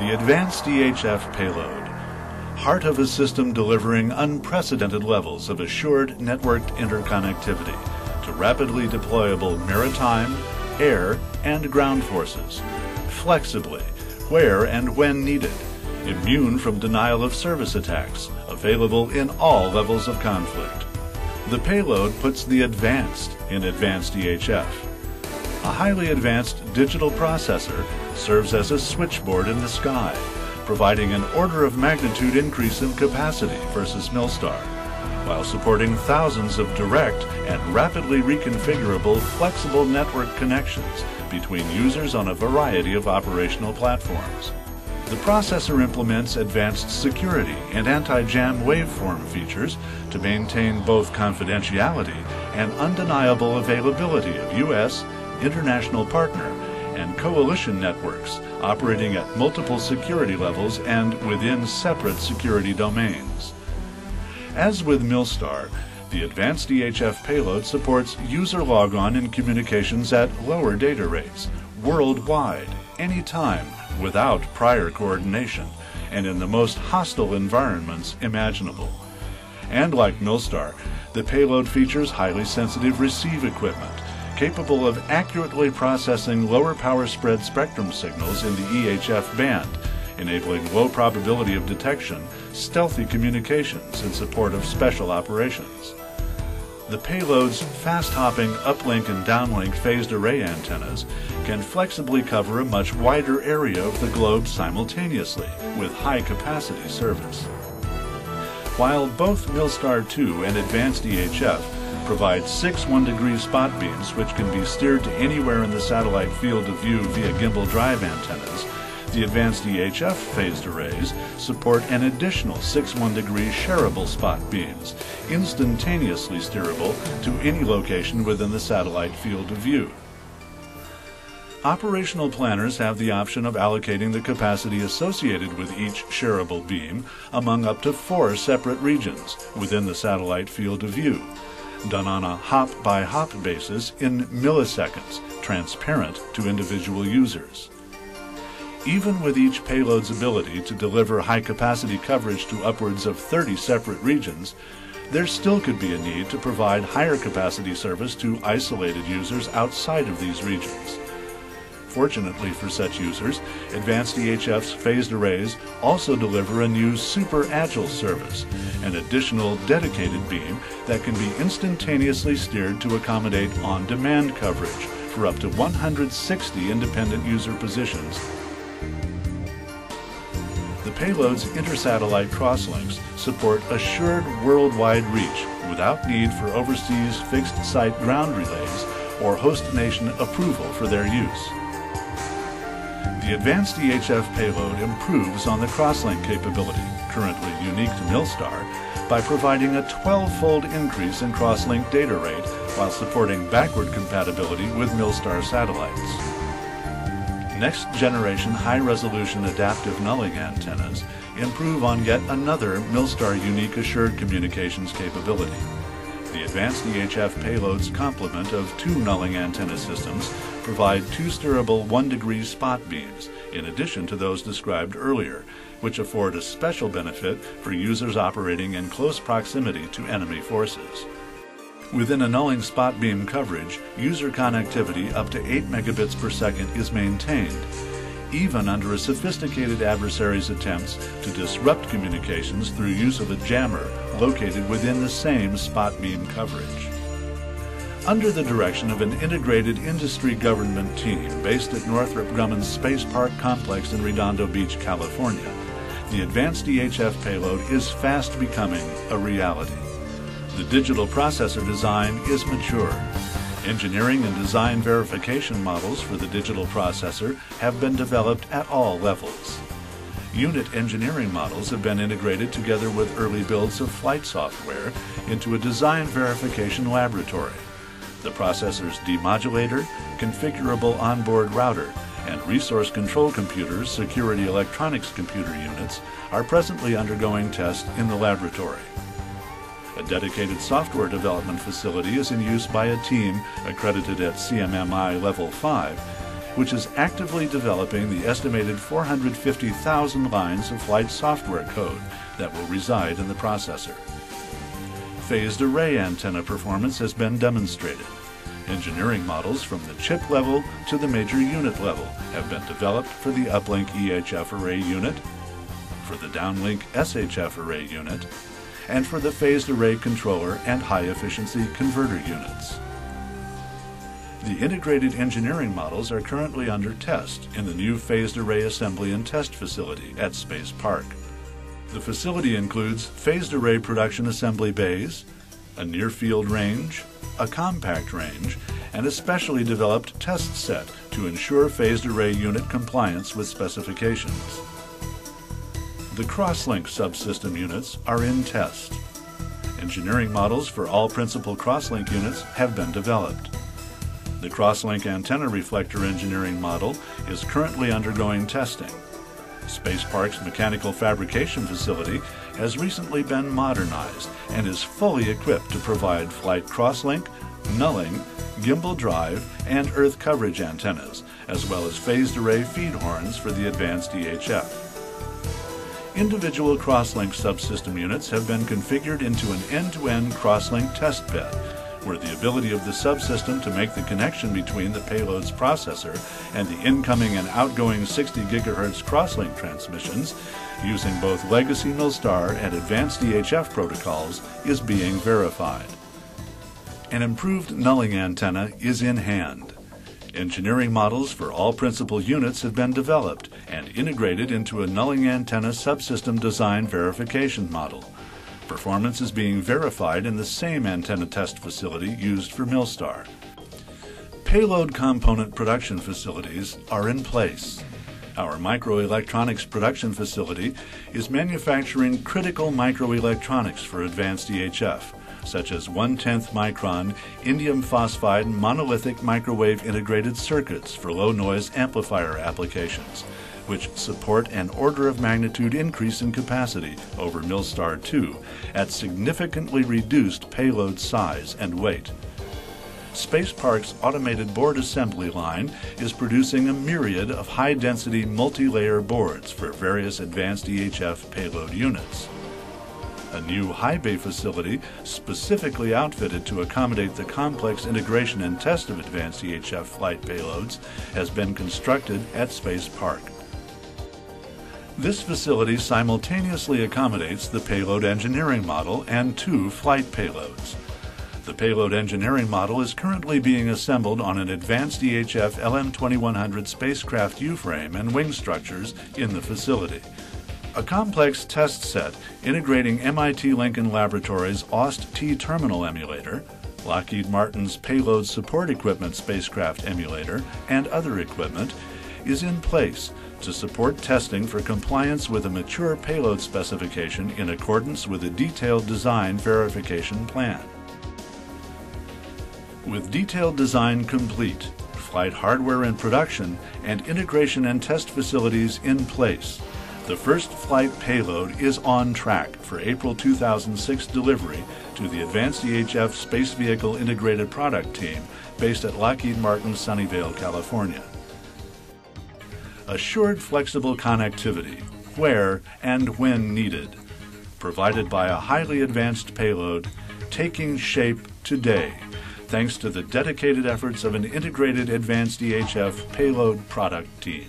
The Advanced EHF Payload, heart of a system delivering unprecedented levels of assured networked interconnectivity to rapidly deployable maritime, air, and ground forces, flexibly, where and when needed, immune from denial of service attacks, available in all levels of conflict. The payload puts the advanced in advanced EHF. A highly advanced digital processor serves as a switchboard in the sky, providing an order of magnitude increase in capacity versus Milstar, while supporting thousands of direct and rapidly reconfigurable flexible network connections between users on a variety of operational platforms. The processor implements advanced security and anti-jam waveform features to maintain both confidentiality and undeniable availability of U.S., international partner, and coalition networks operating at multiple security levels and within separate security domains. As with Milstar, the advanced EHF payload supports user logon and communications at lower data rates, worldwide, anytime, without prior coordination, and in the most hostile environments imaginable. And like Milstar, the payload features highly sensitive receive equipment, capable of accurately processing lower power spread spectrum signals in the EHF band, enabling low probability of detection, stealthy communications in support of special operations. The payload's fast-hopping uplink and downlink phased array antennas can flexibly cover a much wider area of the globe simultaneously with high-capacity service. While both Milstar 2 and Advanced EHF provide six one-degree spot beams which can be steered to anywhere in the satellite field of view via gimbal drive antennas, the advanced EHF phased arrays support an additional 6 1 degree shareable spot beams, instantaneously steerable to any location within the satellite field of view. Operational planners have the option of allocating the capacity associated with each shareable beam among up to four separate regions within the satellite field of view, done on a hop by hop basis in milliseconds, transparent to individual users. Even with each payload's ability to deliver high capacity coverage to upwards of 30 separate regions, there still could be a need to provide higher capacity service to isolated users outside of these regions. Fortunately for such users, Advanced EHF's phased arrays also deliver a new Super Agile service, an additional dedicated beam that can be instantaneously steered to accommodate on-demand coverage for up to 160 independent user positions. The payload's intersatellite crosslinks support assured worldwide reach without need for overseas fixed site ground relays or host nation approval for their use. The advanced EHF payload improves on the crosslink capability, currently unique to Milstar, by providing a 12-fold increase in crosslink data rate while supporting backward compatibility with Milstar satellites. Next generation high-resolution adaptive nulling antennas improve on yet another Milstar unique assured communications capability. The advanced EHF payload's complement of two nulling antenna systems provide two steerable one-degree spot beams, in addition to those described earlier, which afford a special benefit for users operating in close proximity to enemy forces. Within a nulling spot beam coverage, user connectivity up to 8 megabits per second is maintained, even under a sophisticated adversary's attempts to disrupt communications through use of a jammer located within the same spot beam coverage. Under the direction of an integrated industry government team based at Northrop Grumman's Space Park Complex in Redondo Beach, California, the advanced EHF payload is fast becoming a reality. The digital processor design is mature. Engineering and design verification models for the digital processor have been developed at all levels. Unit engineering models have been integrated together with early builds of flight software into a design verification laboratory. The processor's demodulator, configurable onboard router, and resource control computers, security electronics computer units, are presently undergoing test in the laboratory. A dedicated software development facility is in use by a team accredited at CMMI Level 5, which is actively developing the estimated 450,000 lines of flight software code that will reside in the processor. Phased array antenna performance has been demonstrated. Engineering models from the chip level to the major unit level have been developed for the uplink EHF array unit, for the downlink SHF array unit, and for the phased array controller and high efficiency converter units. The integrated engineering models are currently under test in the new phased array assembly and test facility at Space Park. The facility includes phased array production assembly bays, a near field range, a compact range, and a specially developed test set to ensure phased array unit compliance with specifications. The crosslink subsystem units are in test. Engineering models for all principal crosslink units have been developed. The crosslink antenna reflector engineering model is currently undergoing testing. Space Park's mechanical fabrication facility has recently been modernized and is fully equipped to provide flight crosslink, nulling, gimbal drive, and earth coverage antennas, as well as phased array feed horns for the advanced EHF. Individual crosslink subsystem units have been configured into an end-to-end crosslink test bed, where the ability of the subsystem to make the connection between the payload's processor and the incoming and outgoing 60 GHz crosslink transmissions using both legacy Milstar and advanced EHF protocols is being verified. An improved nulling antenna is in hand. Engineering models for all principal units have been developed and integrated into a nulling antenna subsystem design verification model. Performance is being verified in the same antenna test facility used for Milstar. Payload component production facilities are in place. Our microelectronics production facility is manufacturing critical microelectronics for advanced EHF such as 1 10th micron indium phosphide monolithic microwave integrated circuits for low noise amplifier applications, which support an order of magnitude increase in capacity over Milstar 2 at significantly reduced payload size and weight. Space Park's automated board assembly line is producing a myriad of high density multi layer boards for various advanced EHF payload units. A new high bay facility, specifically outfitted to accommodate the complex integration and test of advanced EHF flight payloads, has been constructed at Space Park. This facility simultaneously accommodates the payload engineering model and two flight payloads. The payload engineering model is currently being assembled on an advanced EHF LM2100 spacecraft U-frame and wing structures in the facility. A complex test set integrating MIT Lincoln Laboratory's OST T terminal emulator, Lockheed Martin's Payload Support Equipment spacecraft emulator, and other equipment is in place to support testing for compliance with a mature payload specification in accordance with a detailed design verification plan. With detailed design complete, flight hardware in production, and integration and test facilities in place, the first flight payload is on track for April 2006 delivery to the Advanced EHF Space Vehicle Integrated Product Team based at Lockheed Martin Sunnyvale, California. Assured flexible connectivity where and when needed, provided by a highly advanced payload taking shape today thanks to the dedicated efforts of an integrated advanced EHF payload product team.